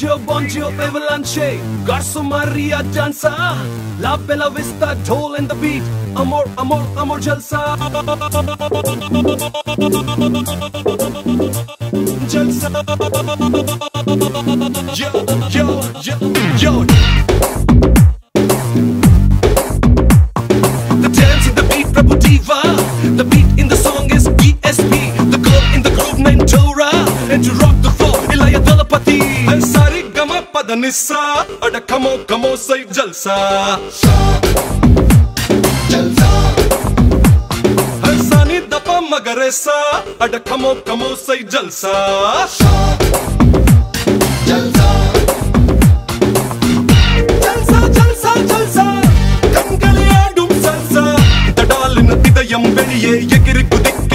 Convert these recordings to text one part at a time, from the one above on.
Buongiorno, buongiorno, avalanche. Garso Maria danza La bella vista, toll and the beat. Amor, amor, amor, jalsa. Jalsa. Yo, yo, yo, yo पति। सारी गम पद निस्सा अड खमो खमो सही जलसा। मगर ऐसा अड खमो खमो सही जलसा। ये गिरि कुदिक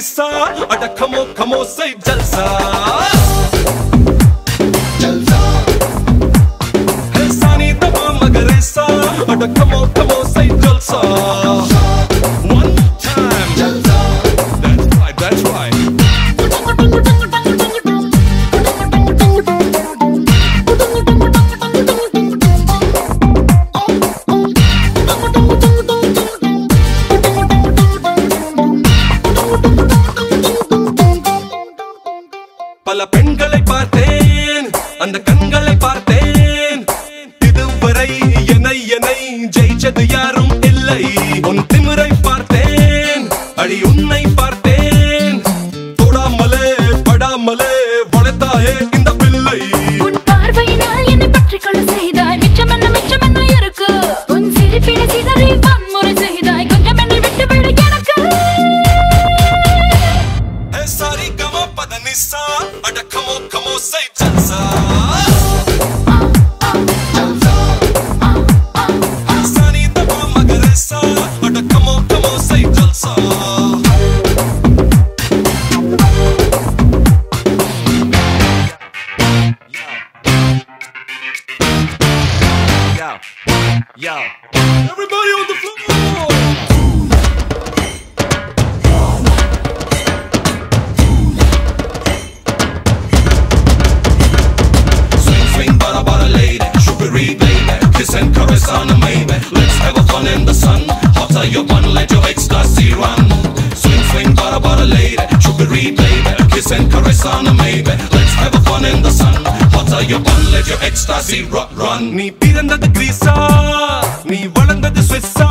सा अटकमो खमो सही जलसा। जलसा। है सानी दबा मगर ऐसा अटकमो खमो सही जलसा। பல பெண்களை பார்த்தேன் அந்த கண்களை பார்த்தேன். இதுவரை என்னை என்னை ஜெயிச்சது யாரும் இல்லை. உன் திமுறை பார்த்தேன் அடி உன்னை Yo, yo. Everybody on the floor! Swing, swing, bada, bada, lady. Sugary baby. Kiss and caress on a maybe. Let's have a fun in the sun. Hotter your bun, let your ecstasy run. Swing, swing, bada, bada, lady. Sugary baby. Kiss and caress on a maybe. Let's have a fun in the sun. you're on, let your ecstasy run, run. நீ பிறந்தது கிரீஸா நீ வளர்ந்தது ஸ்விஸ்ஸா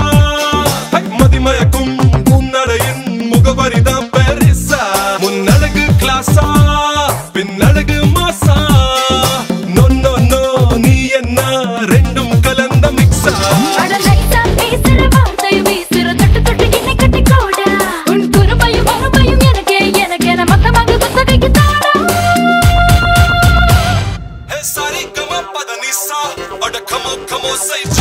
safe.